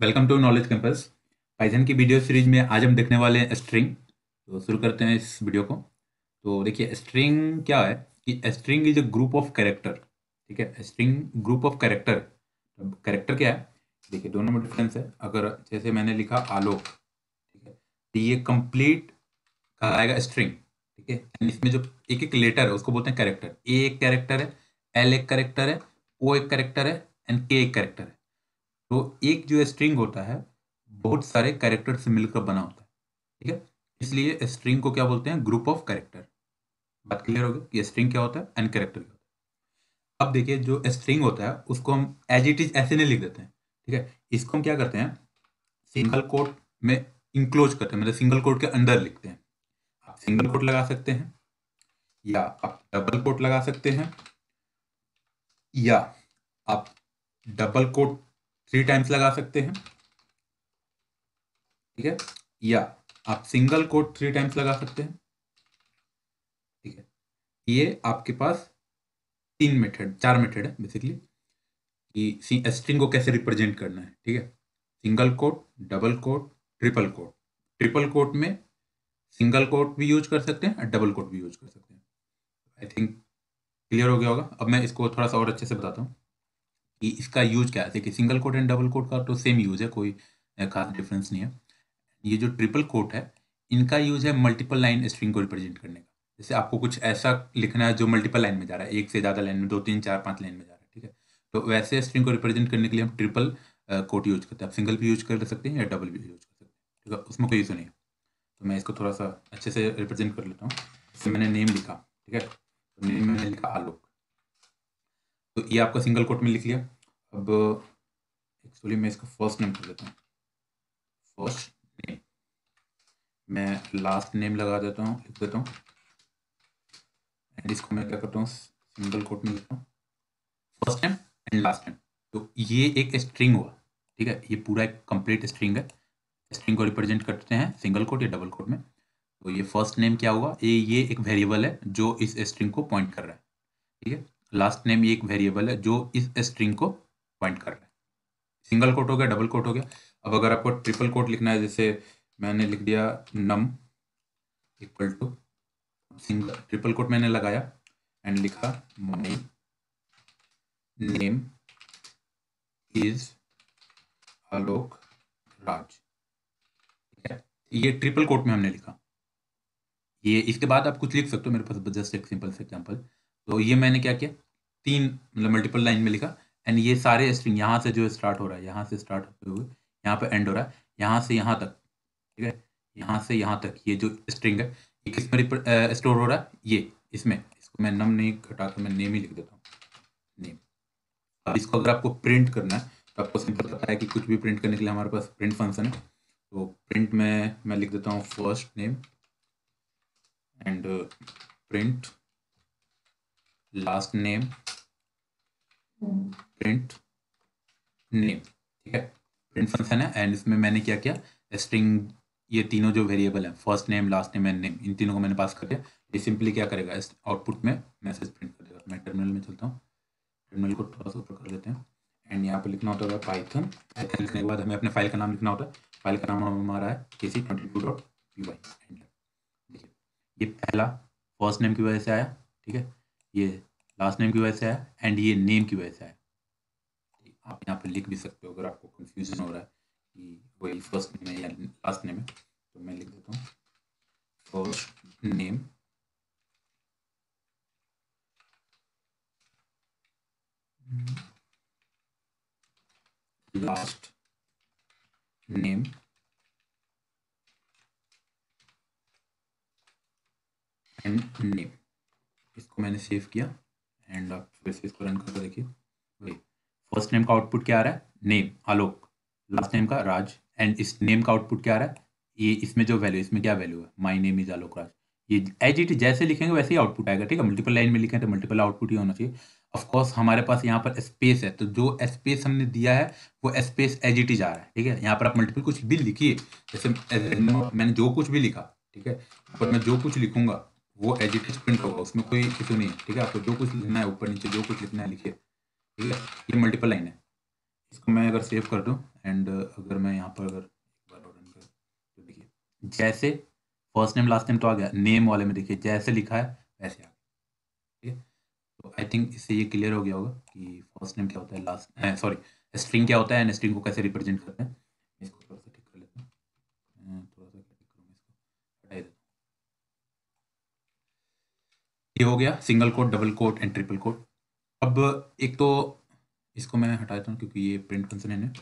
Welcome to knowledge campus Python की video series में आज हम देखने वाले हैं स्ट्रिंग तो शुरू करते हैं इस वीडियो को। तो देखिए स्ट्रिंग क्या है कि string is a group of character ठीक है? String group of character character क्या है? देखिए, दोनों में डिफरेंस है। अगर जैसे मैंने लिखा आलोक, ठीक है? तो ये कंप्लीट आएगा स्ट्रिंग ठीक है? इसमें जो एक एक लेटर है, उसको बोलते हैं कैरेक्टर ए एक कैरेक्टर है एल एक कैरेक्टर है ओ एक कैरेक्टर है एंड के एक कैरेक्टर है. तो एक जो स्ट्रिंग होता है, बहुत सारे कैरेक्टर से मिलकर बना होता है. ठीक है? इसलिए स्ट्रिंग को क्या बोलते हैं? ग्रुप ऑफ़ कैरेक्टर बात क्लियर होगी कि स्ट्रिंग क्या होता है? एंड कैरेक्टर क्या होता है. अब देखिए, जो स्ट्रिंग होता है, उसको हम एज इट इज़ ऐसे नहीं लिख देते हैं. ठीक है? इसको हम क्या करते हैं? सिंगल कोट में इंक्लोज करते हैं. मतलब सिंगल कोट के अंदर लिखते हैं. सिंगल कोट लगा सकते हैं, या आप डबल कोट लगा सकते हैं, या आप डबल कोट थ्री टाइम्स लगा सकते हैं, ठीक है? या आप सिंगल कोट थ्री टाइम्स लगा सकते हैं, ठीक है? ये आपके पास तीन मेथड, चार मेथड है बेसिकली कि स्ट्रिंग को कैसे रिप्रेजेंट करना है, ठीक है? Single quote, double quote triple quote triple quote में सिंगल कोट भी यूज़ कर सकते हैं, डबल कोट भी यूज़ कर सकते हैं। आई थिंक क्लियर हो गया होगा। अब मैं इसको थोड़ा सा और अच्छे से बताता हूँ कि इसका यूज़ क्या है। देखिए single quote and double quote का तो सेम यूज़ है, कोई खास डिफरेंस नहीं है। ये जो ट्रिपल कोट है, इनका यूज़ है मल्टीपल लाइन स्ट्रिंग को रिप्रेजेंट करने का। जैसे आपको कुछ ऐसा लिखना है जो मल्टीपल लाइन में जा रहा है, एक से ज़्यादा लाइन में, दो, तीन, चार, पाँच लाइन में जा रहा है, ठीक है? तो वैसे स्ट्रिंग को रिप्रेजेंट करने के लिए हम ट्रिपल कोट यूज़ करते हैं। आप सिंगल भी यूज़ कर सकते हैं या डबल भी यूज़ कर सकते हैं, ठीक है? उसमें कोई इशू नहीं है। तो मैं इसको थोड़ा सा अच्छे से रिप्रेजेंट कर लेता हूँ। इससे मैंने नेम लिखा, ठीक है? तो नेम मैंने लिखा आलोक। तो ये आपका सिंगल कोट में लिख लिया। अब एक्चुअली मैं इसका फ़र्स्ट नेम कर देता हूँ। फ़र्स्ट नेम मैं लास्ट नेम लगा देता हूँ, लिख देता हूँ। एंड इसको मैं क्या करता हूँ सिंगल कोट में लिखता हूँ। First name and last name तो ये एक स्ट्रिंग हुआ, ठीक है? ये पूरा एक कंप्लीट स्ट्रिंग है। स्ट्रिंग को रिप्रेजेंट करते हैं सिंगल कोट या डबल कोट में तो ये फ़र्स्ट नेम क्या हुआ ये ये एक वेरिएबल है जो इस स्ट्रिंग को पॉइंट कर रहा है, ठीक है? लास्ट नेम ये एक वेरिएबल है जो इस स्ट्रिंग को पॉइंट कर रहा है। सिंगल कोट हो गया डबल कोट हो गया। अब अगर आपको ट्रिपल कोट लिखना है, जैसे मैंने लिख दिया num equal to single triple quote मैंने लगाया एंड लिखा माई नेम इज़ आलोक राज ये ट्रिपल कोट में हमने लिखा। ये इसके बाद आप कुछ लिख सकते हो, मेरे पास जस्ट एक सिंपल से एग्ज़ाम्पल तो ये मैंने क्या किया? तीन मतलब मल्टीपल लाइन में लिखा। एंड ये सारे स्ट्रिंग यहाँ से जो स्टार्ट हो रहा है, यहाँ से स्टार्ट होते हुए, यहाँ पे एंड हो रहा है, यहाँ से यहाँ तक, ठीक है? यहाँ से यहाँ तक, ये जो स्ट्रिंग है, ये किसमें स्टोर हो रहा है? ये, इसमें। इसको मैं नम नहीं घटा कर मैं नेम ही लिख देता हूँ। नेम अब इसको अगर आपको प्रिंट करना है तो आपको सिंपल पता है कि कुछ भी प्रिंट करने के लिए हमारे पास प्रिंट फ़ंक्शन है। तो प्रिंट में मैं लिख देता हूँ first name and print last name print name ठीक है? प्रिंट फ़ंक्शन है एंड इसमें मैंने क्या किया? स्ट्रिंग ये तीनों जो वेरिएबल हैं first name last name and name इन तीनों को मैंने पास कर दिया। ये सिंपली क्या करेगा? इस आउटपुट में मैसेज प्रिंट कर देगा। मैं टर्मिनल में चलता हूँ। टर्मिनल को थोड़ा सा ऊपर कर लेते हैं। एंड यहाँ पे लिखना होता है पाइथन पाइथन लिखने के बाद हमें अपने फ़ाइल का नाम लिखना होता है। फ़ाइल का नाम हमारा है K C twenty two dot P Y देखिए, ये पहला फ़र्स्ट नेम की वजह से आया, ठीक है? ये लास्ट नेम की वजह से आया एंड ये नेम की वजह से आया। आप यहाँ पे लिख भी सकते हो अगर आपको कंफ्यूजन हो रहा है कि वही फ़र्स्ट नेम है या लास्ट नेम है तो मैं लिख देता हूँ। First name last name and name इसको मैंने सेव किया. एंड आप फिर से इसको रन करके देखिए. वही फ़र्स्ट नेम का आउटपुट क्या आ रहा है? नेम आलोक. लास्ट नेम का राज. एंड इस नेम का आउटपुट क्या आ रहा है? ये इसमें जो वैल्यू इसमें क्या वैल्यू है? My name is Alok Raj. ये एज इट जैसे लिखेंगे वैसे ही आउटपुट आएगा, ठीक है? मल्टीपल लाइन में लिखें तो मल्टीपल आउटपुट ही होना चाहिए. ऑफकोर्स हमारे पास यहाँ पर स्पेस है। तो जो स्पेस हमने दिया है, वो स्पेस एज इट इज़ आ रहा है, ठीक है? यहाँ पर आप मल्टीपल कुछ भी लिखिए। जैसे मैंने जो कुछ भी लिखा, ठीक है? पर मैं जो कुछ लिखूँगा, वो एज इट इज़ प्रिंट होगा। उसमें कोई इशू नहीं है, ठीक है? आपको जो कुछ लिखना है, ऊपर नीचे जो कुछ लिखना है, लिखिए, ठीक है? ये मल्टीपल लाइन है। इसको मैं अगर सेव कर दूँ एंड अगर मैं यहाँ पर अगर तो देखिए, जैसे फ़र्स्ट नेम लास्ट नेम तो आ गया। नेम वाले में देखिए, जैसे लिखा है, वैसे आ गया। तो आई थिंक इससे ये क्लियर हो गया होगा कि फ़र्स्ट नेम क्या होता है लास्ट सॉरी स्ट्रिंग क्या होता है एंड स्ट्रिंग को कैसे रिप्रेजेंट करते हैं। इसको थोड़ा सा ठीक कर लेते हैं। थोड़ा सा ठीक करूँगा इसको। हटाई देता ये हो गया single quote double quote and triple quote अब एक तो इसको मैं हटा देता हूँ क्योंकि ये प्रिंट फ़ंक्शन है ना।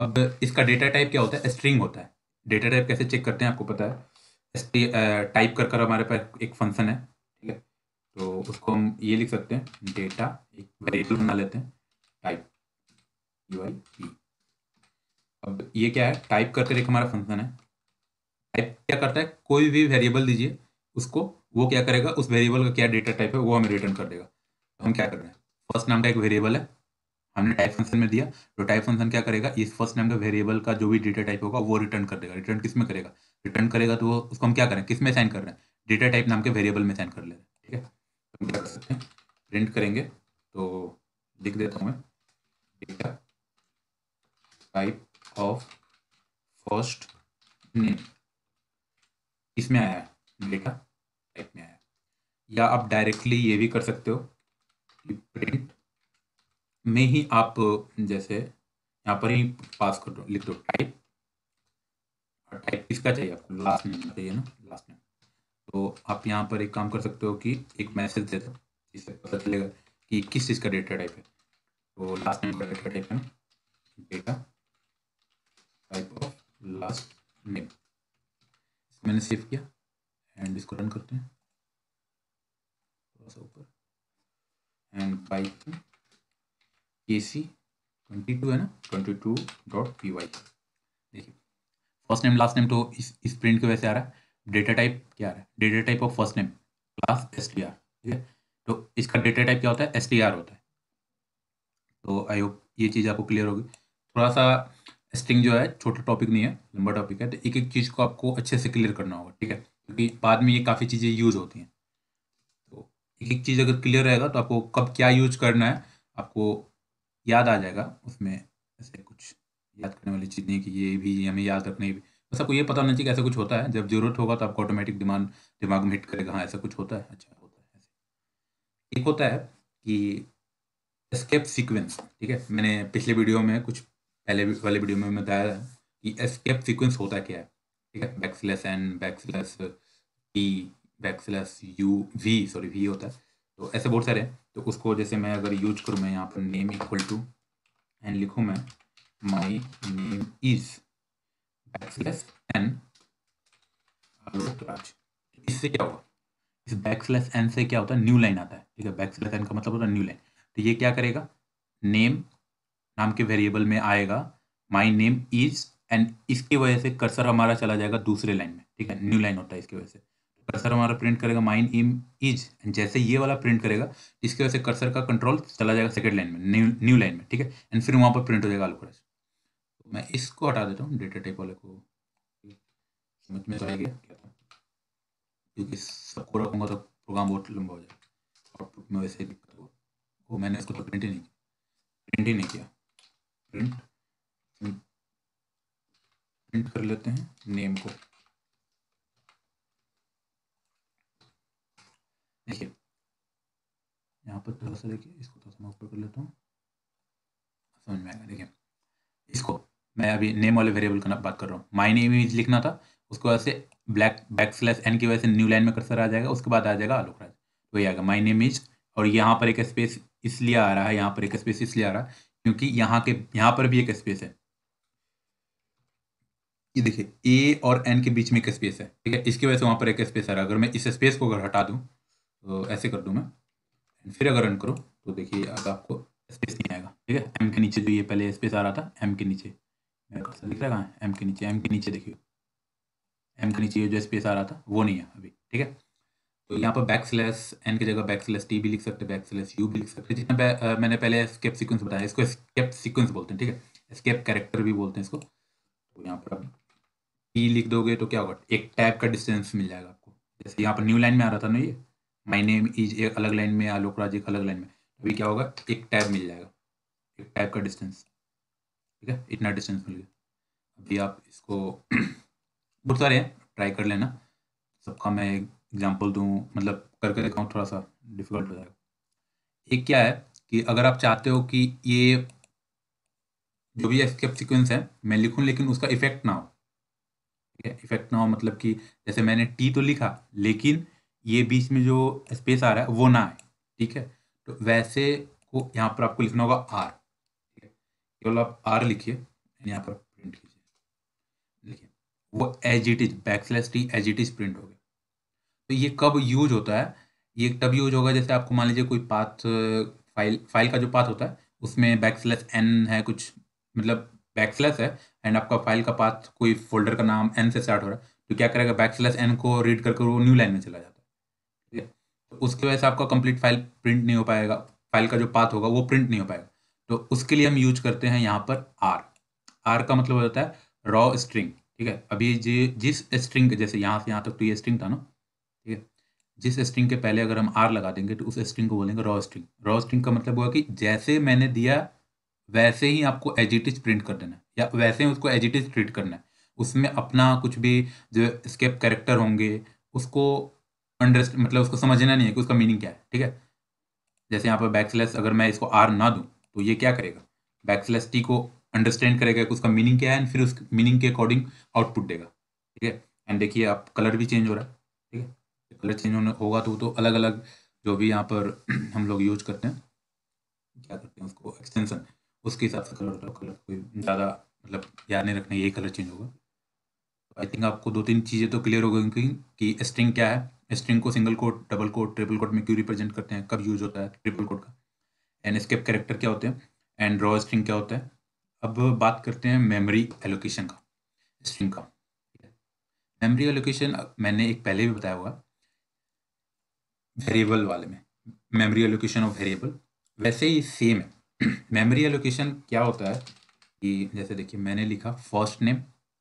अब इसका डेटा टाइप क्या होता है? स्ट्रिंग होता है। डेटा टाइप कैसे चेक करते हैं आपको पता है? टाइप कर कर हमारे पास एक फ़ंक्शन है। तो उसको हम ये लिख सकते हैं डेटा एक वेरिएबल बना लेते हैं टाइप यू आई पी अब ये क्या है? टाइप करके एक हमारा फ़ंक्शन है। टाइप क्या करता है? कोई भी वेरिएबल दीजिए, उसको वो क्या करेगा? उस वेरिएबल का क्या डेटा टाइप है, वो हमें रिटर्न कर देगा। तो हम क्या कर रहे हैं? फ़र्स्ट नाम का एक वेरिएबल है। हमने टाइप फ़ंक्शन में दिया। तो टाइप फ़ंक्शन क्या करेगा? इस फ़र्स्ट नाम का वेरिएबल का जो भी डेटा टाइप होगा, वो रिटर्न कर देगा। रिटर्न किसमें करेगा? रिटर्न करेगा तो वो, उसको हम क्या करें? किसमें साइन कर रहे हैं? डेटा टाइप नाम के वेरिएबल में साइन कर ले रहे हैं। ठीक है? कर सकते हैं प्रिंट करेंगे तो लिख देता हूँ मैं। Data type of first name इसमें आया है डेटा टाइप में आया या आप डायरेक्टली ये भी कर सकते हो कि प्रिंट में ही आप, जैसे यहाँ पर ही पास कर दो, लिख दो टाइप और टाइप किसका चाहिए आपको? लास्ट नेम चाहिए ना लास्ट नेम तो आप यहाँ पर एक काम कर सकते हो कि एक मैसेज दे दो, जिससे पता चलेगा कि किस चीज़ का डेटा टाइप है। तो लास्ट नेम का डेटा टाइप है data type of last name मैंने सेव किया एंड इसको रन करते हैं। थोड़ा सा ऊपर एंड पाइथन के सी ट्वेंटी टू है ना twenty two dot P Y देखिए फ़र्स्ट नेम लास्ट नेम तो इस इस प्रिंट के वैसे आ रहा है। डेटा टाइप क्या है? Data type of first name class S T R ठीक है? तो इसका डेटा टाइप क्या होता है? एस टी आर होता है। तो आई होप ये चीज़ आपको क्लियर होगी। थोड़ा सा स्ट्रिंग जो है, छोटा टॉपिक नहीं है, लंबा टॉपिक है तो एक एक चीज़ को आपको अच्छे से क्लियर करना होगा, ठीक है? क्योंकि बाद में ये काफ़ी चीज़ें यूज़ होती हैं। तो एक एक चीज़ अगर क्लियर रहेगा तो आपको कब क्या यूज़ करना है, आपको याद आ जाएगा, उसमें ऐसे कुछ याद करने वाली चीज़ नहीं कि ये भी हमें याद रखने भी। बस आपको ये पता होना चाहिए कि ऐसा कुछ होता है। जब ज़रूरत होगा तो आपको ऑटोमेटिक दिमाग दिमाग में हिट करेगा हाँ ऐसा कुछ होता है। अच्छा होता है, ऐसे। एक होता है कि एस्केप सीक्वेंस ठीक है? मैंने पिछले वीडियो में, कुछ पहले वाले वीडियो में बताया कि एस्केप सीक्वेंस होता क्या है, ठीक है? Backslash N backslash E back U V sorry V होता है। तो ऐसे बहुत सारे हैं। तो उसको जैसे मैं अगर यूज़ करूँ, मैं यहाँ पर नेम इक्वल टू एंड लिखूँ मैं my name is backslash N इससे क्या होगा इस बैकस्लैश एन से क्या होता है न्यू लाइन आता है, ठीक है? बैकस्लैश एन का मतलब होता है न्यू लाइन तो ये क्या करेगा? नेम नाम के वेरिएबल में आएगा. माई नेम इज़ एंड इसकी वजह से कर्सर हमारा चला जाएगा दूसरे लाइन में, ठीक है? न्यू लाइन होता है इसकी वजह से. कर्सर हमारा प्रिंट करेगा माइन इम इज़ एंड जैसे ये वाला प्रिंट करेगा, इसकी वजह से कर्सर का कंट्रोल चला जाएगा सेकेंड लाइन में न्यू न्यू लाइन में, ठीक है? एंड फिर वहाँ पर प्रिंट हो जाएगा आलू क्रश तो मैं इसको हटा देता हूँ डेटा टाइप वाले को। समझ में तो आ गया क्या था? क्योंकि सबको रखूँगा तो प्रोग्राम बहुत लंबा हो जाएगा। आउटपुट में वैसे ही दिक्कत होगा वो मैंने इसको तो प्रिंट ही नहीं किया। प्रिंट ही नहीं किया। प्रिंट प्रिंट कर लेते हैं नेम को। देखिए, यहाँ पर थोड़ा सा देखिए, इसको थोड़ा सा मैं ऊपर कर लेता हूँ। समझ में आएगा, देखिए। इसको मैं अभी नेम वाले वेरिएबल का बात कर रहा हूँ। माई नेम इज़ लिखना था, उसको वजह से ब्लैक बैक स्लैश एन की वजह से न्यू लाइन में कर्सर आ जाएगा, उसके बाद आ जाएगा आलोक राज वही आएगा माई नेम इज़ और यहाँ पर एक स्पेस इसलिए आ रहा है, यहाँ पर एक स्पेस इसलिए आ रहा है, क्योंकि यहाँ के, यहाँ पर भी एक स्पेस है। ये देखिए ए और एन के बीच में एक स्पेस है, ठीक है? इसकी वजह से वहाँ पर एक स्पेस आ रहा है। अगर मैं इस स्पेस को अगर हटा दूँ तो ऐसे कर दूँ मैं फिर अगर रन करो तो देखिए आपको स्पेस नहीं आएगा, ठीक है? एम के नीचे जो ये पहले स्पेस आ रहा था एम के नीचे। मेरा दिख रहा है? एम के नीचे एम के नीचे देखिए। एम के नीचे ये जो स्पेस आ रहा था, वो नहीं है अभी, ठीक है? तो यहाँ पर बैक स्लैश एन की जगह बैक स्लैश टी भी लिख सकते बैक स्लैश यू भी लिख सकते जितना मैंने पहले स्केप सीक्वेंस बताया, इसको स्केप सीक्वेंस बोलते हैं, ठीक है? स्केप कैरेक्टर भी बोलते हैं इसको। तो यहाँ पर अब टी लिख दोगे तो क्या होगा? एक टैब का डिस्टेंस मिल जाएगा आपको। जैसे यहाँ पर न्यू लाइन में आ रहा था ना ये माई नेम इज़ एक अलग लाइन में आलोक राज एक अलग लाइन में, अभी क्या होगा? एक टैब मिल जाएगा। एक टैब का डिस्टेंस ठीक है? इतना डिस्टेंस मिल गया। अभी आप इसको बहुत सारे हैं ट्राई कर लेना। सबका मैं एग्जांपल दूँ मतलब करके दिखाऊँ थोड़ा सा डिफ़िकल्ट हो जाएगा। एक क्या है कि अगर आप चाहते हो कि ये जो भी एस्केप सीक्वेंस है, मैं लिखूं, लेकिन उसका इफ़ेक्ट ना हो। ठीक है? इफ़ेक्ट ना हो मतलब कि जैसे मैंने टी तो लिखा, लेकिन ये बीच में जो स्पेस आ रहा है, वो ना आए। ठीक है? तो वैसे को यहाँ पर आपको लिखना होगा आर केवल आप आर लिखिए, यहाँ पर प्रिंट कीजिए। देखिए, वो as it is backslash T as it is print हो गया। तो ये कब यूज़ होता है? ये तब यूज़ होगा, जैसे आपको मान लीजिए कोई पाथ फ़ाइल फ़ाइल का जो पाथ होता है, उसमें बैक स्लैश एन है कुछ मतलब बैक स्लैश है एंड आपका फ़ाइल का पाथ कोई फोल्डर का नाम एन से स्टार्ट हो रहा है तो क्या करेगा? बैक स्लैश एन को रीड करके वो न्यू लाइन में चला जाता है। ठीक है? तो उसकी वजह से आपका कंप्लीट फ़ाइल प्रिंट नहीं हो पाएगा। फ़ाइल का जो पाथ होगा, वो प्रिंट नहीं हो पाएगा। तो उसके लिए हम यूज़ करते हैं यहाँ पर आर आर का मतलब हो जाता है रॉ स्ट्रिंग ठीक है? अभी जी जिस स्ट्रिंग जैसे यहाँ से यहाँ तक तो ये स्ट्रिंग था ना, ठीक है? जिस स्ट्रिंग के पहले अगर हम आर लगा देंगे तो उस स्ट्रिंग को बोलेंगे रॉ स्ट्रिंग रॉ स्ट्रिंग का मतलब हुआ कि जैसे मैंने दिया, वैसे ही आपको एजिटिज प्रिंट कर देना है, या वैसे ही उसको एजिटिज ट्रीट करना है। उसमें अपना कुछ भी जो स्केप कैरेक्टर होंगे, उसको अंडरस्ट मतलब उसको समझना नहीं है कि उसका मीनिंग क्या है, ठीक है? जैसे यहाँ पर बैक स्लैश अगर मैं इसको आर ना दूँ तो ये क्या करेगा? बैक स्लैश टी को अंडरस्टैंड करेगा कि उसका मीनिंग क्या है एंड फिर उस मीनिंग के अकॉर्डिंग आउटपुट देगा। ठीक है? एंड देखिए आप कलर भी चेंज हो रहा है। ठीक है? कलर चेंज होने होगा तो तो अलग अलग जो भी यहाँ पर हम लोग यूज़ करते हैं, क्या करते हैं उसको? एक्सटेंशन उसके हिसाब से कलर होता है कलर कोई ज़्यादा मतलब याद नहीं रखना, यही कलर चेंज होगा। आई थिंक आपको दो तीन चीज़ें तो क्लियर हो गई कि स्ट्रिंग क्या है। स्ट्रिंग को single quote double quote triple quote में क्यों रिप्रेजेंट करते हैं? कब यूज़ होता है? ट्रिपल कोट का। एंड स्केप कैरेक्टर क्या होते हैं? एंड रॉ स्ट्रिंग क्या होता है? अब बात करते हैं मेमोरी एलोकेशन का स्ट्रिंग का। मेमोरी एलोकेशन मैंने एक पहले भी बताया हुआ वेरिएबल वाले में। मेमोरी एलोकेशन ऑफ़ वेरिएबल वैसे ही सेम है। मेमोरी एलोकेशन क्या होता है कि जैसे देखिए, मैंने लिखा first name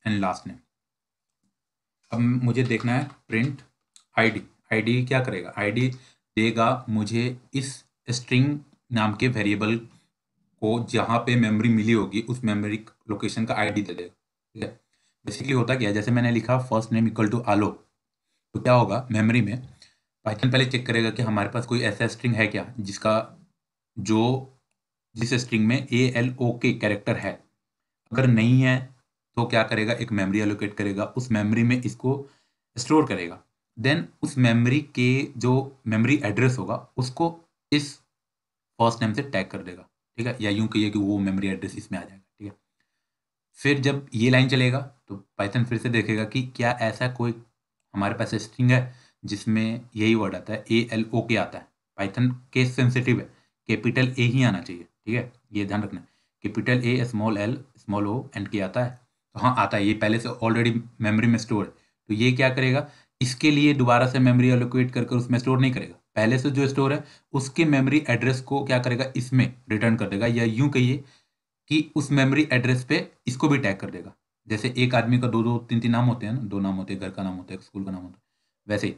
and last name अब मुझे देखना है प्रिंट आईडी आईडी क्या करेगा? आईडी देगा मुझे इस स्ट्रिंग नाम के वेरिएबल को जहाँ पे मेमोरी मिली होगी, उस मेमोरी लोकेशन का आईडी दे देगा ठीक है? बेसिकली होता क्या है? जैसे मैंने लिखा first name equal to Alo. तो क्या होगा? मेमोरी में पाइथन पहले चेक करेगा कि हमारे पास कोई ऐसा स्ट्रिंग है क्या, जिसका जो, जिस स्ट्रिंग में ए एल ओ के कैरेक्टर है। अगर नहीं है तो क्या करेगा? एक मेमोरी एलोकेट करेगा। उस मेमोरी में इसको स्टोर करेगा। देन उस मेमोरी के जो मेमोरी एड्रेस होगा, उसको इस फ़र्स्ट नेम से टैग कर देगा, ठीक है? या यूँ कहिए कि वो मेमोरी एड्रेस इसमें आ जाएगा, ठीक है? फिर जब ये लाइन चलेगा तो पाइथन फिर से देखेगा कि क्या ऐसा कोई हमारे पास स्ट्रिंग है जिसमें यही वर्ड आता है ए एल ओ के आता है। पाइथन केस सेंसिटिव है। कैपिटल ए ही आना चाहिए, ठीक है? ये ध्यान रखना। Capital A small L small O and K आता है। तो हाँ आता है। ये पहले से ऑलरेडी मेमोरी में स्टोर है। तो ये क्या करेगा? इसके लिए दोबारा से मेमोरी एलोकेट कर उसमें स्टोर नहीं करेगा। पहले से जो स्टोर है, उसके मेमोरी एड्रेस को क्या करेगा, इसमें रिटर्न कर देगा या यूँ कहिए कि उस मेमोरी एड्रेस पे इसको भी टैग कर देगा। जैसे एक आदमी का दो दो तीन तीन नाम होते हैं ना, दो नाम होते हैं, घर का नाम होता है स्कूल का नाम होता है, वैसे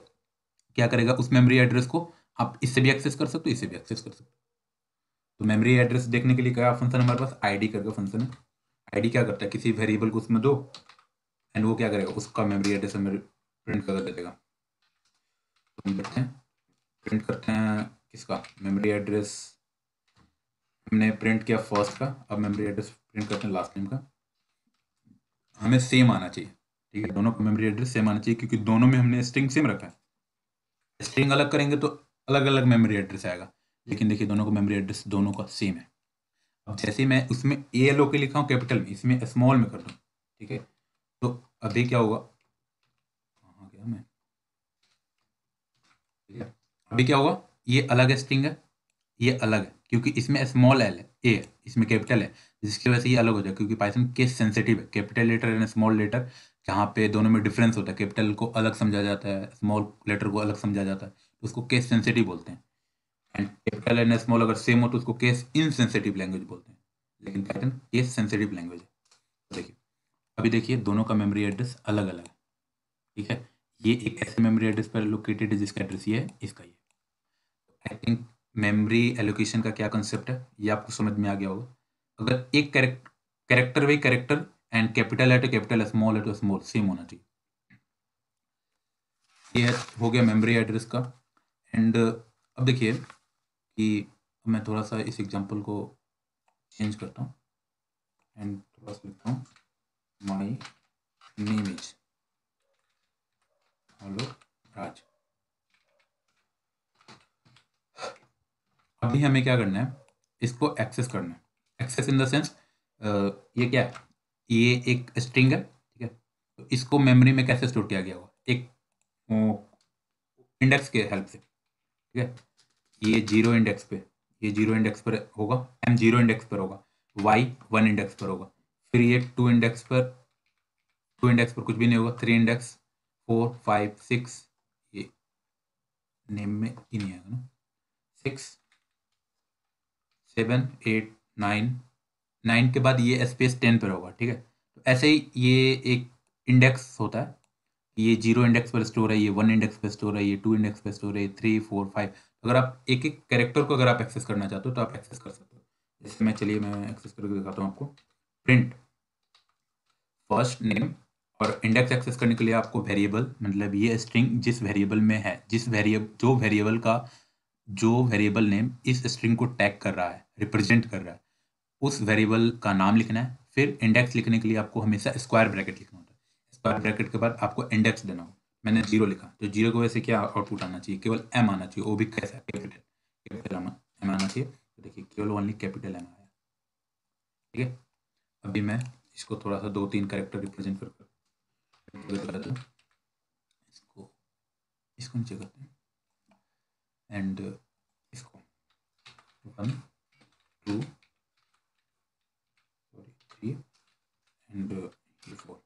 क्या करेगा, उस मेमोरी एड्रेस को आप इससे भी एक्सेस कर सकते हो, इससे भी एक्सेस कर सकते हो। तो मेमोरी एड्रेस देखने के लिए क्या फ़ंक्शन हमारे पास? आईडी करके फ़ंक्शन है। आईडी क्या करता है? किसी वेरिएबल को उसमें दो एंड वो क्या करेगा, उसका मेमोरी एड्रेस हमें प्रिंट कर देगा। तो हम करते हैं। प्रिंट करते हैं किसका? मेमोरी एड्रेस हमने प्रिंट किया फ़र्स्ट का, अब मेमोरी एड्रेस प्रिंट करते हैं लास्ट नेम का। हमें सेम आना चाहिए, ठीक है? दोनों का मेमोरी एड्रेस सेम आना चाहिए, क्योंकि दोनों में हमने स्ट्रिंग सेम रखा है। स्ट्रिंग अलग करेंगे तो अलग अलग मेमोरी एड्रेस आएगा, लेकिन देखिए दोनों का मेमोरी एड्रेस दोनों का सेम है। अब जैसे मैं उसमें ए एल ओ के लिखा हूँ कैपिटल में इसमें स्मॉल में कर दूँ, ठीक है? तो अभी क्या होगा? हाँ गया मैं? ठीक है। अभी क्या होगा? ये अलग स्ट्रिंग है। ये अलग है, क्योंकि इसमें स्मॉल एल है ए इसमें कैपिटल है, जिसकी वजह से ये अलग हो जाए, क्योंकि पाइथन केस सेंसिटिव है। Capital letter and small letter जहाँ पे दोनों में डिफरेंस होता है। कैपिटल को अलग समझा जाता है स्मॉल लेटर को अलग समझा जाता है तो उसको केस सेंसिटिव बोलते हैं। एंड कैपिटल एंड स्मॉल अगर सेम हो तो उसको केस इनसेंसिटिव लैंग्वेज बोलते हैं। लेकिन पाइथन केस सेंसिटिव लैंग्वेज है। देखिए, अभी देखिए, दोनों का मेमोरी एड्रेस अलग अलग है। ठीक है? ये एक ऐसे मेमोरी एड्रेस पर लोकेटेड है जिसका एड्रेस ये है, इसका ये आई थिंक मेमोरी एलोकेशन का क्या कंसेप्ट है, ये आपको समझ में आ गया होगा। अगर एक character by character and capital तो कैपिटल स्मॉल तो स्मॉल सेम होना चाहिए। ये हो गया मेमोरी एड्रेस का। एंड अब देखिए कि मैं थोड़ा सा इस एग्जांपल को चेंज करता हूँ। एंड थोड़ा सा लिखता हूँ। My name is hello, Raj. अभी हमें क्या करना है? इसको एक्सेस करना है। एक्सेस इन द सेंस ये क्या है? ये एक स्ट्रिंग है, ठीक है? तो इसको मेमोरी में कैसे स्टोर किया गया होगा? एक इंडेक्स के हेल्प से, ठीक है? ये ज़ीरो इंडेक्स पे, ये ज़ीरो इंडेक्स पर होगा एम ज़ीरो इंडेक्स पर होगा वाई वन इंडेक्स पर होगा। फिर ये टू इंडेक्स पर टू इंडेक्स पर कुछ भी नहीं होगा। Three index four five six ये नेम में ही नहीं आएगा ना। Six seven, eight, nine nine के बाद ये स्पेस टेन पर होगा, ठीक है? तो ऐसे ही ये एक इंडेक्स होता है ये ज़ीरो इंडेक्स पर स्टोर है, ये वन इंडेक्स पर स्टोर है, ये टू इंडेक्स पर स्टोर है थ्री फोर फाइव अगर आप एक एक कैरेक्टर को अगर आप एक्सेस करना चाहते हो तो आप एक्सेस कर सकते हो। जैसे मैं, चलिए मैं एक्सेस करके दिखाता हूँ आपको। प्रिंट फ़र्स्ट नेम और इंडेक्स एक्सेस करने के लिए आपको वेरिएबल मतलब ये स्ट्रिंग जिस वेरिएबल में है, जिस वेरिएबल जो वेरिएबल का जो वेरिएबल नेम इस स्ट्रिंग को टैग कर रहा है रिप्रेजेंट कर रहा है, उस वेरिएबल का नाम लिखना है, फिर इंडेक्स लिखने के लिए आपको हमेशा स्क्वायर ब्रैकेट लिखना होता है। स्क्वायर ब्रैकेट के बाद आपको इंडेक्स देना हो मैंने ज़ीरो लिखा तो ज़ीरो को वैसे क्या आउटपुट आना चाहिए? केवल एम आना चाहिए, वो भी कैसा कैपिटल कैपिटल एम आना चाहिए। तो देखिए, केवल ओनली कैपिटल एम आया। ठीक है? अभी मैं इसको थोड़ा सा दो तीन करेक्टर रिप्रेजेंट कर इसको इसको नीचे करते हैं। एंड इसको one two sorry three and four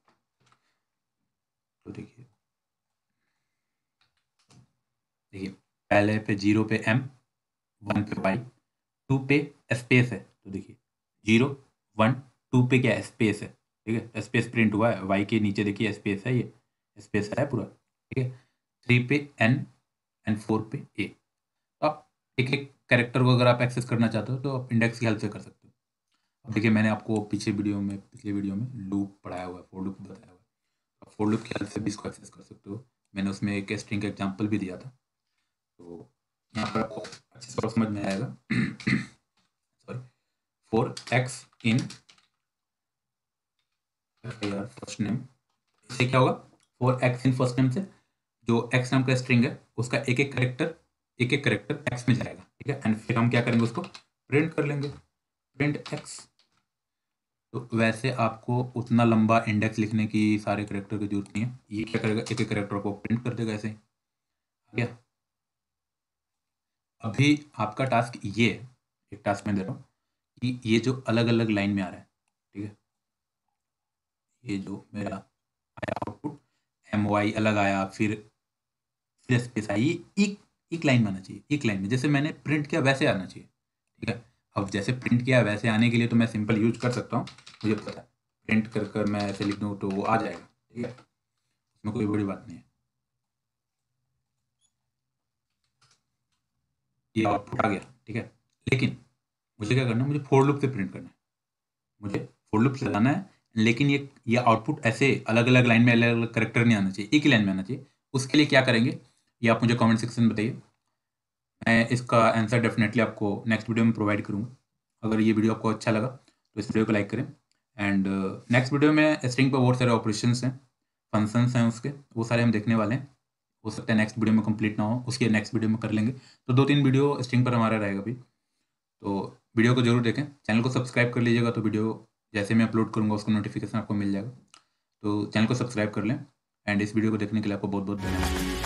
तो देखिए। देखिए, पहले पे ज़ीरो पे एम वन पे वाई टू पे स्पेस है। तो देखिए ज़ीरो वन टू पे क्या स्पेस है। ठीक है? स्पेस प्रिंट हुआ है। वाई के नीचे देखिए स्पेस है ये। स्पेस है पूरा। ठीक है? थ्री पे एन एंड फोर पे ए एक एक कैरेक्टर को अगर आप एक्सेस करना चाहते हो तो आप इंडेक्स की हेल्प से कर सकते हो। अब देखिए, मैंने आपको पीछे वीडियो में, पिछले वीडियो में लूप पढ़ाया हुआ है फोर लूप बताया हुआ है। आप फोर लूप की हेल्प से भी इसको एक्सेस कर सकते हो। मैंने उसमें एक स्ट्रिंग का एग्ज़ाम्पल भी दिया था। तो यहाँ पर आपको अच्छे से समझ में आएगा। Sorry for x in first name इससे क्या होगा? For x in first name से जो एक्स नाम का स्ट्रिंग है, उसका एक एक करेक्टर एक एक करेक्टर एक्स में जाएगा, ठीक है? एंड फिर हम क्या करेंगे उसको? प्रिंट कर लेंगे। प्रिंट एक्स तो वैसे आपको उतना लंबा इंडेक्स लिखने की सारे करेक्टर की ज़रूरत नहीं है। ये क्या करेगा? एक एक करेक्टर को प्रिंट कर देगा ऐसे ही। क्या अभी आपका टास्क ये है एक टास्क में दे रहा हूँ कि ये जो अलग अलग लाइन में आ रहा है, ठीक है? ये जो मेरा आया आउटपुट एम वाई अलग आया, फिर स्पेस आई एक एक लाइन में आना चाहिए, एक लाइन में। जैसे मैंने प्रिंट किया, वैसे आना चाहिए, ठीक है? अब जैसे प्रिंट किया, वैसे आने के लिए तो मैं सिंपल यूज़ कर सकता हूँ, मुझे पता है। प्रिंट कर कर मैं ऐसे लिख दूँ तो वो आ जाएगा, ठीक है? उसमें कोई बड़ी बात नहीं है। ये आउटपुट आ गया, ठीक है? लेकिन मुझे क्या करना है? मुझे फोर लुप से प्रिंट करना है। मुझे फोर लुप से लगाना है, लेकिन ये ये आउटपुट ऐसे अलग अलग लाइन में अलग अलग करेक्टर नहीं आना चाहिए, एक ही लाइन में आना चाहिए। उसके लिए क्या करेंगे? ये आप मुझे कमेंट सेक्शन में बताइए। मैं इसका आंसर डेफिनेटली आपको नेक्स्ट वीडियो में प्रोवाइड करूँगा। अगर ये वीडियो आपको अच्छा लगा तो इस वीडियो को लाइक करें। एंड नेक्स्ट वीडियो में स्ट्रिंग पर बहुत सारे ऑपरेशन हैं फ़ंक्शंस हैं उसके, वो सारे हम देखने वाले हैं। हो सकता है नेक्स्ट वीडियो में कंप्लीट ना हो, उसके नेक्स्ट वीडियो में कर लेंगे। तो दो तीन वीडियो स्ट्रिंग पर हमारा रहेगा अभी। तो वीडियो को ज़रूर देखें। चैनल को सब्सक्राइब कर लीजिएगा तो वीडियो जैसे मैं अपलोड करूँगा, उसको नोटिफिकेशन आपको मिल जाएगा। तो चैनल को सब्सक्राइब कर लें। एंड इस वीडियो को देखने के लिए आपको बहुत बहुत धन्यवाद।